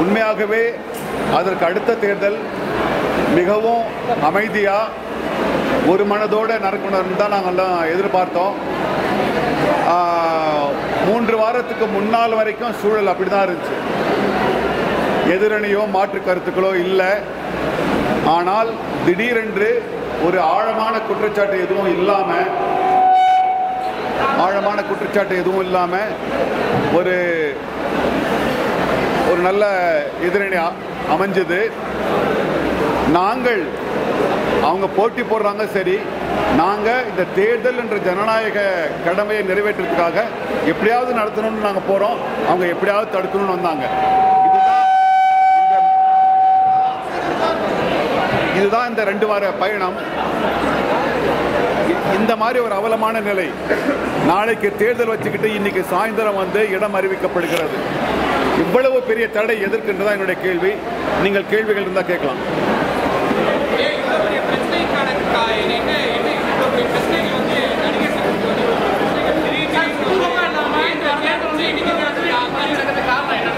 உண்மையாகவே அதற்கு அடுத்த தேர்தல் மிகவும் அமைதியாக ஒரு மனதோடு நடக்கணும்னு தான் நாங்கள்லாம் எதிர்பார்த்தோம். மூன்று வாரத்துக்கு முன்னால் வரைக்கும் சூழல் அப்படி தான் இருந்துச்சு. எதிரணியோ மாற்று கருத்துக்களோ இல்லை. ஆனால் திடீரென்று ஒரு ஆழமான குற்றச்சாட்டு எதுவும் இல்லாமல் ஆழமான குற்றச்சாட்டு எதுவும் இல்லாமல் ஒரு ஒரு நல்ல எதிரணி அமைஞ்சது. நாங்கள் அவங்க போட்டி போடுறாங்க சரி. நாங்கள் இந்த தேர்தல் என்ற ஜனநாயக கடமையை நிறைவேற்றுறதுக்காக எப்படியாவது நடத்தணும்னு நாங்கள் போகிறோம் அவங்க எப்படியாவது தடுக்கணும்னு வந்தாங்க. இதுதான் இந்த- இதுதான் இந்த ரெண்டு வார பயணம். இந்த மாதிரி ஒரு அவலமான நிலை. நாளைக்கு தேர்தல் வச்சுக்கிட்டு இன்னைக்கு சாயந்தரம் வந்து இடம் அறிவிக்கப்படுகிறது. இவ்வளவு பெரிய தடை எதற்குன்றதான் என்னுடைய கேள்வி. நீங்கள் கேள்விகள் இருந்தால் கேட்கலாம் பிரச்சனைக்கான கா- என்ன என்ன இவ்வளவு பெரிய பிரச்சனைகள் வந்து நடிகர் சங்கத்துக்கு வந்து இவ்வளவு பிரச்சனைகள் தெரிவிச்சு பூர்வமா இல்லாம இந்த தேர்தல் வந்து இன்னைக்கு நடக்கிறதுக்கு காரணம் என்ன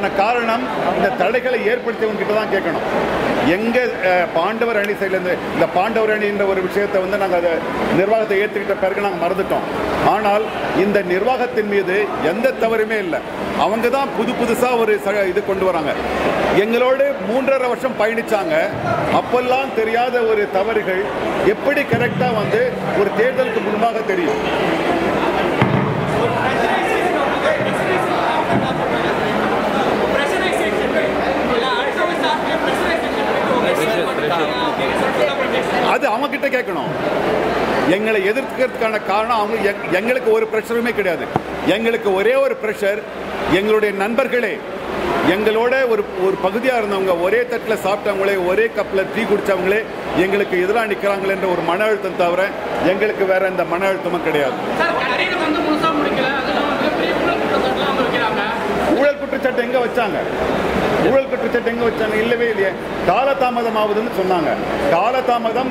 அதற்கான காரணம் இந்த தடைகளை ஏற்படுத்தியவங்ககிட்ட தான் கேட்கணும். எங்கே பாண்டவர் அணி சைட்லேருந்து இந்த பாண்டவர் அணின்ற ஒரு விஷயத்தை வந்து நாங்கள் அதை நிர்வாகத்தை ஏற்றுக்கிட்ட பிறகு நாங்கள் மறந்துட்டோம். ஆனால் இந்த நிர்வாகத்தின் மீது எந்த தவறுமே இல்லை. அவங்க தான் புது புதுசாக ஒரு ச இது கொண்டு வராங்க. எங்களோடு மூன்றரை வருஷம் பயணிச்சாங்க. அப்பெல்லாம் தெரியாத ஒரு தவறுகள் எப்படி கரெக்டாக வந்து ஒரு தேர்தலுக்கு முன்பாக தெரியும். அது அவங்க கிட்ட கேட்கணும். எங்களை எதிர்க்கிறதுக்கான காரணம் அவங்க எங்- எங்களுக்கு ஒரு ப்ரெஷருமே கிடையாது. எங்களுக்கு ஒரே ஒரு ப்ரெஷர் எங்களுடைய நண்பர்களே. எங்களோட ஒரு ஒரு பகுதியாக இருந்தவங்க ஒரே தட்டில் சாப்பிட்டவங்களே ஒரே கப்பில் டீ குடித்தவங்களே எங்களுக்கு எதிராக நிற்கிறாங்களேன்ற ஒரு மன அழுத்தம் தவிர எங்களுக்கு வேற எந்த மன அழுத்தமும் கிடையாது. ஊழல் குற்றச்சாட்டு எங்க வச்சாங்க? ஊழல் குற்றச்சாட்டு எங்க வச்சாங்க? இல்லவே காலதாமதம் ஆகுதுன்னு சொன்னாங்க காலதாமதம்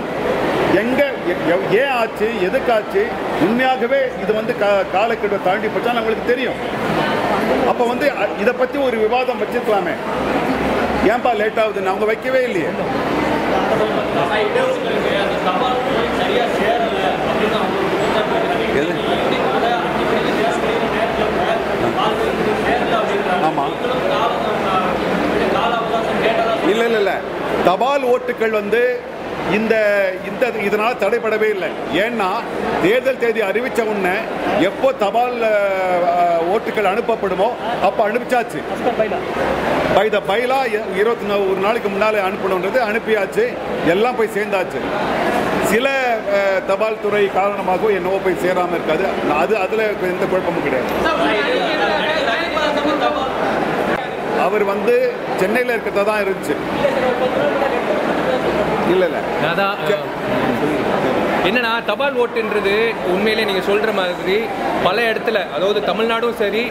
எங்க எ- எ- ஏன் ஆச்சு? எதுக்காச்சு உண்மையாகவே இது வந்து கா- காலக்கெடுவை தாண்டி போச்சா நம்மளுக்கு தெரியும். அப்ப வந்து இதை பத்தி ஒரு விவாதம் வச்சிருக்கலாமே. ஏன்பா லேட் ஆகுதுன்னு? அவங்க வைக்கவே இல்லையே. ஆமா. இல்லை இல்லை இல்லை. தபால் ஓட்டுகள் வந்து இந்த இந்த இதனால் தடைபடவே இல்லை. ஏன்னா தேர்தல் தேதி அறிவித்த உடனே எப்போ தபால் ஓட்டுகள் அனுப்பப்படுமோ அப்போ அனுப்பிச்சாச்சு. பை த பைலா இருபத்தி ஒரு நாளைக்கு முன்னாலே அனுப்பணுன்றது அனுப்பியாச்சு. எல்லாம் போய் சேர்ந்தாச்சு. சில தபால் துறை காரணமாகவும் என்னவோ போய் சேராமல் இருக்காது. அது அதில் எந்த குழப்பமும் கிடையாது. அவர் வந்து சென்னையில் இருக்கிறதா தான் இருந்துச்சு. இல்லை இல்லை. அதான் என்னன்னா தபால் ஓட்டுன்றது உண்மையிலே நீங்கள் சொல்கிற மாதிரி பல இடத்துல அதாவது தமிழ்நாடும் சரி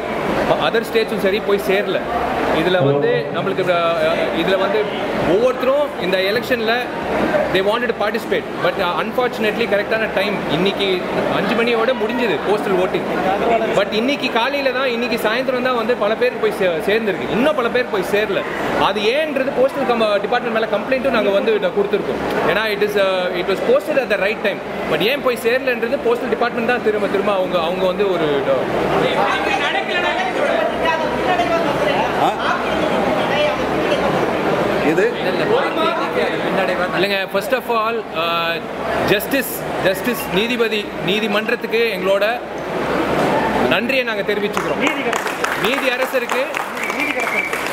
அதர் ஸ்டேட்ஸும் சரி போய் சேரல. இதில் வந்து நம்மளுக்கு இதில் வந்து ஒவ்வொருத்தரும் இந்த எலெக்ஷனில் they wanted participate but unfortunately கரெக்டான டைம் இன்னைக்கு அஞ்சு மணியோட முடிஞ்சது போஸ்டல் ஓட்டிங் பட் இன்னைக்கு காலையில் தான் இன்னைக்கு சாயந்தரம் தான் வந்து பல பேர் போய் சே சேர்ந்துருக்கு. இன்னும் பல பேர் போய் சேரல. அது ஏன்றது போஸ்டல் கம் டிபார்ட்மெண்ட் மேலே கம்ப்ளைண்ட்டும் நாங்கள் வந்து இதை கொடுத்துருக்கோம். ஏன்னா it is it was posted at the right time but ஏன் போய் சேரலன்றது போஸ்டல் டிபார்ட்மெண்ட் தான் திரும்ப திரும்ப அவங்க அவங்க வந்து ஒரு இது? இல்லைங்க first of all justice justice நீதிபதி நீதிமன்றத்துக்கு எங்களோட நன்றியை நாங்கள் தெரிவிச்சுக்கிறோம். நீதி அரசருக்கு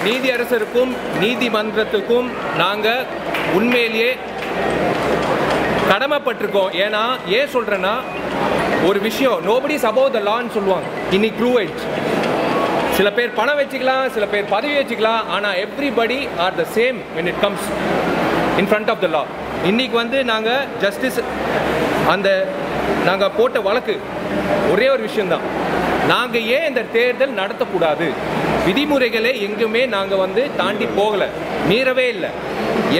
நீதி அரசருக்கும் நீதிமன்றத்துக்கும் நாங்கள் உண்மையிலேயே கடமைப்பட்டிருக்கோம். ஏன்னா ஏன் சொல்கிறேன்னா ஒரு விஷயம் நோபடி சபோ த லான்னு சொல்லுவாங்க. இன்னைக்கு ப்ரூவ் ஆயிடுச்சு சில பேர் பணம் வச்சுக்கலாம் சில பேர் பதவி வச்சுக்கலாம் ஆனால் everybody are the same when it comes in front of the law இன்னைக்கு வந்து நாங்கள் ஜஸ்டிஸ் அந்த நாங்கள் போட்ட வழக்கு ஒரே ஒரு விஷயம்தான். நாங்கள் ஏன் இந்த தேர்தல் நடத்தக்கூடாது? விதிமுறைகளை எங்குமே நாங்கள் வந்து தாண்டி போகலை. மீறவே இல்லை.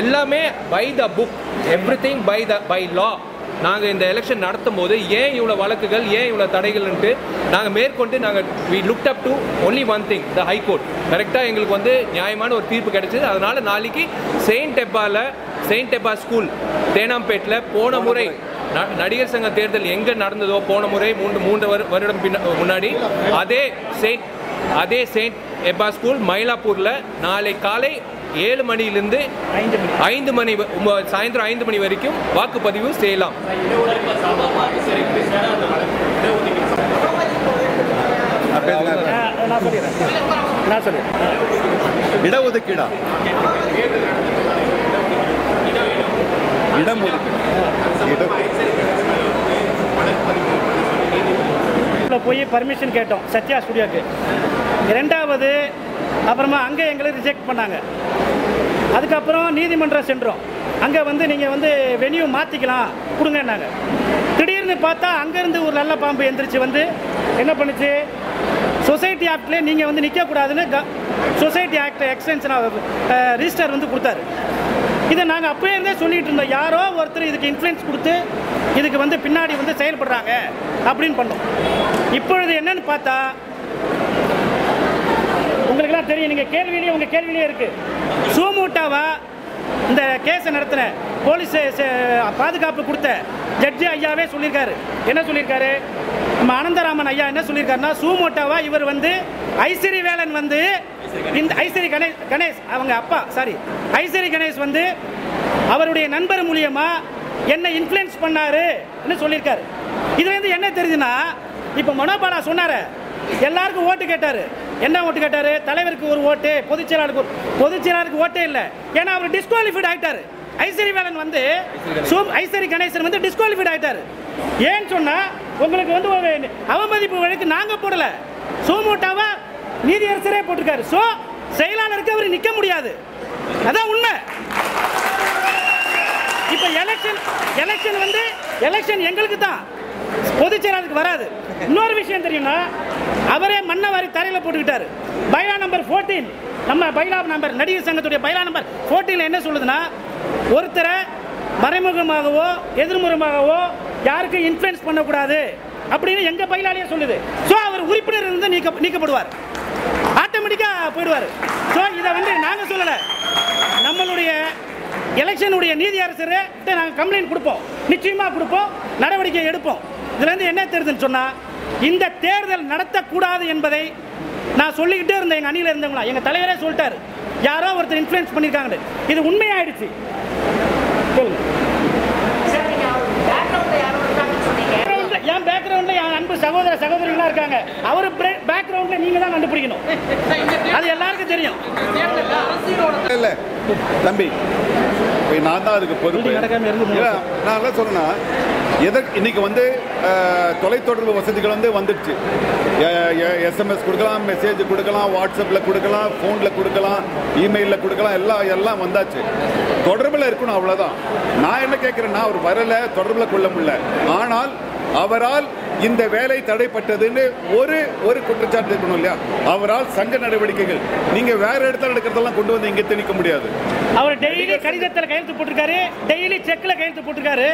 எல்லாமே by the book everything by the by law நாங்கள் இந்த எலெக்ஷன் நடத்தும் போது ஏன் இவ்வளோ வழக்குகள் ஏன் இவ்வளோ தடைகள்ன்ட்டு நாங்கள் மேற்கொண்டு நாங்கள் we look up to only one thing the high court கரெக்டாக எங்களுக்கு வந்து நியாயமான ஒரு தீர்ப்பு கிடைச்சது. அதனால நாளைக்கு செயின்ட் டெப்பாவில் செயின்ட் டெப்பா ஸ்கூல் தேனாம்பேட்டில் போன முறை நடிகர் சங்க தேர்தல் எங்கே நடந்ததோ போன முறை மூன்று மூன்று வரு- வருடம் பின்ன முன்னாடி அதே செயின்ட் அதே செயின்ட் எப்பா ஸ்கூல் மயிலாப்பூரில் நாளை காலை ஏழு மணியிலிருந்து ஐந்து மணி. சாயந்தரம் ஐந்து மணி வரைக்கும் வாக்குப்பதிவு செய்யலாம். இடஒதுக்கீடா? இடம். போய் பர்மிஷன் கேட்டோம் சத்யா ஸ்டுடியோக்கு ரெண்டாவது அப்புறமா அங்கே எங்களை ரிஜெக்ட் பண்ணாங்க. அதுக்கப்புறம் நீதிமன்றம் சென்றோம். அங்கே வந்து நீங்கள் வந்து வெனியூ மாற்றிக்கலாம் கொடுங்கன்னாங்க. திடீர்னு பார்த்தா அங்கேருந்து ஒரு நல்ல பாம்பு எந்திரிச்சு வந்து என்ன பண்ணுச்சு? சொசைட்டி ஆக்டில் நீங்கள் வந்து நிற்கக்கூடாதுன்னு க சொசைட்டி ஆக்ட் எக்ஸ்டென்ஷன் ரிஜிஸ்டர் வந்து கொடுத்தாரு. இதை நாங்கள் அப்பயே இருந்தே சொல்லிகிட்டு இருந்தோம். யாரோ ஒருத்தர் இதுக்கு இன்ஃப்ளூயன்ஸ் கொடுத்து இதுக்கு வந்து பின்னாடி வந்து செயல்படுறாங்க அப்படின்னு பண்ணோம். இப்பொழுது என்னன்னு பார்த்தா உங்களுக்குலாம் தெரியும். நீங்கள் கேள்வியிலேயே உங்கள் கேள்வியிலேயே இருக்கு. சூமூட்டாவா இந்த கேஸை நடத்தின போலீஸ் பாதுகாப்பு கொடுத்த ஜட்ஜி ஐயாவே சொல்லியிருக்காரு. என்ன சொல்லியிருக்காரு? நம்ம அனந்தராமன் ஐயா என்ன சொல்லியிருக்காருன்னா சூமோட்டாவா இவர் வந்து ஐஸ்வரி வேலன் வந்து இந்த ஐஸ்வரி கணேஷ் கணேஷ் அவங்க அப்பா சாரி ஐஸ்வரி கணேஷ் வந்து அவருடைய நண்பர் மூலியமா என்னை இன்ஃப்ளூயன்ஸ் பண்ணாரு சொல்லியிருக்காரு. இதுலேருந்து என்ன தெரியுதுன்னா இப்போ மனோபாலா சொன்னார எல்லாருக்கும் ஓட்டு கேட்டாரு. என்ன ஓட்டு கேட்டாரு? தலைவருக்கு ஒரு ஓட்டு பொதுச் செயலாளருக்கு ஒரு பொதுச் செயலாளருக்கு ஓட்டே இல்லை. ஏன்னா அவர் டிஸ்குவாலிஃபைட் ஆகிட்டார் ஐசரி வேலன் வந்து சூப் ஐஸ்வரி கணேசன் வந்து டிஸ்குவாலிஃபைட் ஆகிட்டார் ஏன்னு சொன்னால் உங்களுக்கு வந்து ஒரு அவமதிப்பு வழக்கு நாங்கள் போடல. சோமோட்டாவா நீதியரசரே போட்டிருக்காரு. ஸோ செயலாளருக்கு அவர் நிற்க முடியாது. அதான் உண்மை. இப்போ எலெக்ஷன் எலெக்ஷன் வந்து எலெக்ஷன் எங்களுக்கு தான் பொதுச் செயலாளருக்கு வராது. இன்னொரு விஷயம் தெரியும்னா அவரே மண்ணை வாரி தரையில் போட்டுக்கிட்டாரு. பைலா நம்பர் 14 நம்ம பைலா நம்பர் நடிகர் சங்கத்துடைய பைலா நம்பர் 14 என்ன சொல்லுதுன்னா ஒருத்தரை மறைமுகமாகவோ எதிர்முகமாகவோ யாருக்கும் இன்ஃப்ளூயன்ஸ் பண்ணக்கூடாது அப்படின்னு எங்கள் பைலாலேயே சொல்லுது. ஸோ அவர் உறுப்பினர் இருந்து நீக்க நீக்கப்படுவார். ஆட்டோமேட்டிக்காக போயிடுவார். ஸோ இதை வந்து நாங்கள் சொல்லலை. நம்மளுடைய எலெக்ஷனுடைய நீதி அரசர் நாங்கள் கம்ப்ளைண்ட் கொடுப்போம். நிச்சயமாக கொடுப்போம். நடவடிக்கை எடுப்போம். இதுலேருந்து என்ன தெரியுதுன்னு சொன்னால் இந்த தேர்தல் நடத்தக்கூடாது என்பதை நான் சொல்லிக்கிட்டே இருந்தேன் எங்கள் அணியில் இருந்தவங்களா. எங்கள் தலைவரே சொல்லிட்டாரு. யாரோ ஒருத்தர் இன்ஃப்ளூயன்ஸ் பண்ணியிருக்காங்க இது உண்மையாயிடுச்சு. என் பேக்ரவுண்ட்ல என் அன்பு சகோதர சகோதரிகளா இருக்காங்க. அவர் பேக்ரவுண்ட்ல நீங்க தான் கண்டுபிடிக்கணும். அது எல்லாருக்கும் தெரியும். இல்ல தம்பி நான் தான் அதுக்கு பொறுப்பு. நான் என்ன சொல்றேன்னா எதற்கு இன்னைக்கு வந்து தொலைத்தொடர்பு வசதிகள் வந்து வந்துடுச்சு. எஸ்எம்எஸ் கொடுக்கலாம் மெசேஜ் கொடுக்கலாம் வாட்ஸ்அப்பில் கொடுக்கலாம் ஃபோனில் கொடுக்கலாம் இமெயிலில் கொடுக்கலாம் எல்லாம் எல்லாம் வந்தாச்சு. தொடர்பில் இருக்கணும் அவ்வளோதான் நான் என்ன கேட்குறேன்னா அவர் வரல தொடர்பில் கொள்ள முடியல. ஆனால் அவரால் இந்த வேலை தடைப்பட்டதுன்னு ஒரு ஒரு குற்றச்சாட்டு இருக்கணும் இல்லையா? அவரால் சங்க நடவடிக்கைகள் நீங்க வேற இடத்துல நடக்கிறதெல்லாம் கொண்டு வந்து இங்கே திணிக்க முடியாது. அவர் டெய்லி கடிதத்தில் கையெழுத்து போட்டிருக்காரு டெய்லி செக்கில் கையெழுத்து போட்டிருக்காரு.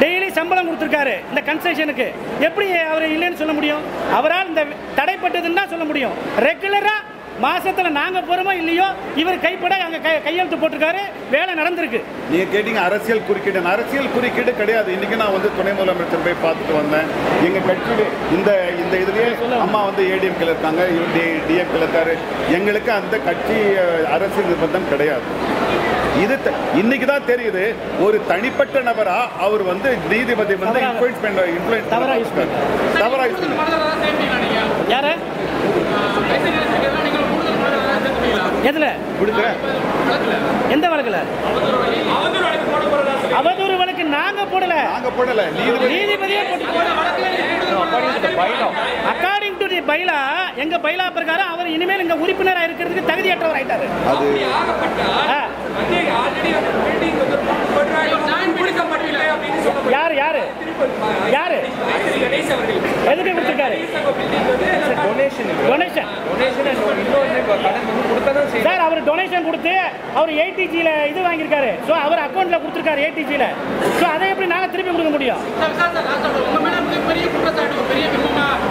டெய்லி சம்பளம் கொடுத்துருக்காரு இந்த கன்செஷனுக்கு. எப்படி அவர் இல்லைன்னு சொல்ல முடியும்? அவரால் இந்த தடைப்பட்டதுன்னு தான் சொல்ல முடியும். ரெகுலரா மாசத்துல நாங்க போறோமோ இல்லையோ இவர் கைப்பட அங்க கை- கையெழுத்து போட்டிருக்காரு வேலை நடந்திருக்கு. நீங்க கேட்டீங்க அரசியல் குறுக்கீடு. அரசியல் குறுக்கீடு கிடையாது. இன்னைக்கு நான் வந்து துணை முதலமைச்சர் போய் பார்த்துட்டு வந்தேன். எங்க கட்சியில இந்த இந்த இதுலயே அம்மா வந்து ஏடிஎம்கேல இருக்காங்க. டிஎம்கேல இருக்காரு. எங்களுக்கு அந்த கட்சி அரசியல் நிர்பந்தம் கிடையாது. இது இன்னைக்கு தான் தெரியுது ஒரு தனிப்பட்ட நபரா அவர் வந்து நீதிபதி வந்து இன்ஃபுளுன்ஸ் பண்ண இன்ஃபுளுன்ஸ் தவறா use பண்ண தவறா யூஸ் பண்ண யாரு? எதுல? எந்த வழக்குல? அவதூறு நாங்க போடல. நாங்க போடல. நீதிபதி நீதிபதியே போட்டு அக்கார்டிங் டு தி பைலா. எங்க பைலா பிரகாரம் அவர் இனிமேல் இங்க உறுப்பினரா இருக்கிறதுக்கு தகுதியற்றவர் ஆயிட்டாரு. அது யாரு யாரு? யாரு? கணேஷ் அவர்கள். எதுக்கு கொடுத்துருக்காரு? டொனேஷன் டொனேஷன் டொனேஷன் சார் அவர் டொனேஷன் கொடுத்து அவர் ஏடிஜியில் இது வாங்கியிருக்காரு. ஸோ அவர் அக்கௌண்ட்டில் கொடுத்துருக்காரு ஏடிஜியில் ஸோ அதை எப்படி எப்படி நாங்க திருப்பி கொடுக்க முடியும்?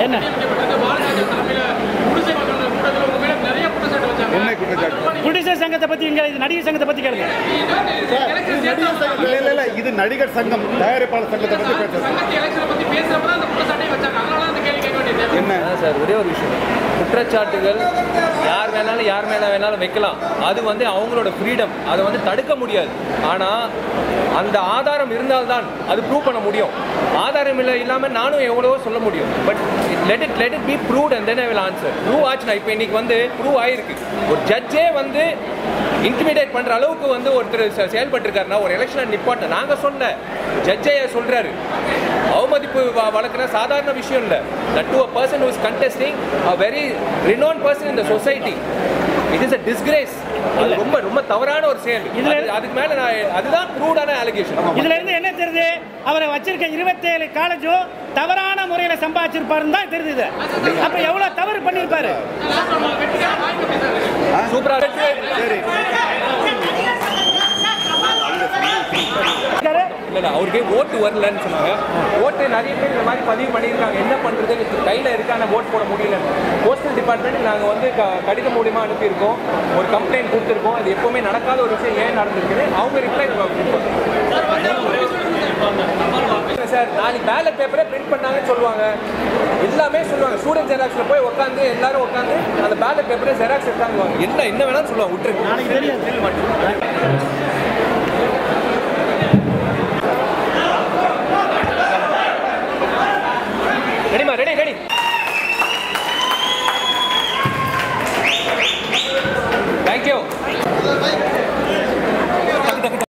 என்ன? குடிசை சங்கத்தை பத்தி நடிகர் சங்கத்தை பத்தி கேளுங்க. இது இல்ல இல்ல நடிகர் சங்கம் தயாரிப்பாளர் சங்கத்தை பத்தி என்ன? சார் ஒரே ஒரு விஷயம். குற்றச்சாட்டுகள் யார் வேணாலும் யார் மேலே வேணாலும் வைக்கலாம். அது வந்து அவங்களோட ஃப்ரீடம் அதை வந்து தடுக்க முடியாது. ஆனால் அந்த ஆதாரம் இருந்தால்தான் அது ப்ரூவ் பண்ண முடியும். ஆதாரம் இல்லை இல்லாமல் நானும் எவ்வளவோ சொல்ல முடியும். But let it let it be prove and then I will answer prove ஆச்சுன்னா இப்போ இன்னைக்கு வந்து ப்ரூவ் ஆயிருக்கு. ஒரு ஜட்ஜே வந்து இன்டிமிடேட் பண்ணுற அளவுக்கு வந்து ஒருத்தர் செயல்பட்டிருக்காருன்னா ஒரு எலெக்ஷனை நிப்பாட்ட. நாங்கள் சொன்ன ஜட்ஜே சொல்கிறாரு அவமதிப்பு வ- வழக்குனா சாதாரண விஷயம் இல்லை. That to a person who's contesting a very renowned person in the society it is a disgrace அது ரொம்ப ரொம்ப தவறான ஒரு செயல். இதுல- அது- அதுக்கு மேல நான் அதுதான் ப்ரூவ்டான அலிகேஷன் இதுல இருந்து என்ன தெரியுது? அவரை வச்சிருக்க இருபத்தேழு காலேஜும் தவறான முறையில சம்பாதிச்சிருப்பாருன்னு தான் தெரியுது அப்ப எவ்வளவு தவறு பண்ணிருப்பாரு? சூப்பரா சரி. இல்ல அவருக்கே ஓட்டு வரலன்னு சொன்னாங்க. ஓட்டு நிறைய பேர் இந்த மாதிரி பதிவு பண்ணியிருக்காங்க. என்ன பண்ணுறது கையில் கையில இருக்கான ஓட் போட முடியல. போஸ்டல் டிபார்ட்மெண்ட் நாங்கள் வந்து க- கடிதம் மூலியமாக அனுப்பியிருக்கோம். ஒரு கம்ப்ளைண்ட் கொடுத்துருக்கோம். அது எப்போவுமே நடக்காத ஒரு விஷயம் ஏன் நடந்திருக்குன்னு அவங்க ரிப்ளை சார் நாளைக்கு பேலட் பேப்பரே பிரிண்ட் பண்ணாங்கன்னு சொல்லுவாங்க. எல்லாமே சொல்லுவாங்க. ஸ்டூடெண்ட் ஜெராக்ஸில் போய் உட்காந்து எல்லாரும் உட்காந்து அந்த பேலட் பேப்பரை ஜெராக்ஸ் எடுத்தாங்க என்ன என்ன வேணாலும் சொல்லுவாங்க. விட்டுருக்கு நாளைக்கு தெரியும் ರೆಡಿ ಮಾ ರೆಡಿ ರೆಡಿ. Thank you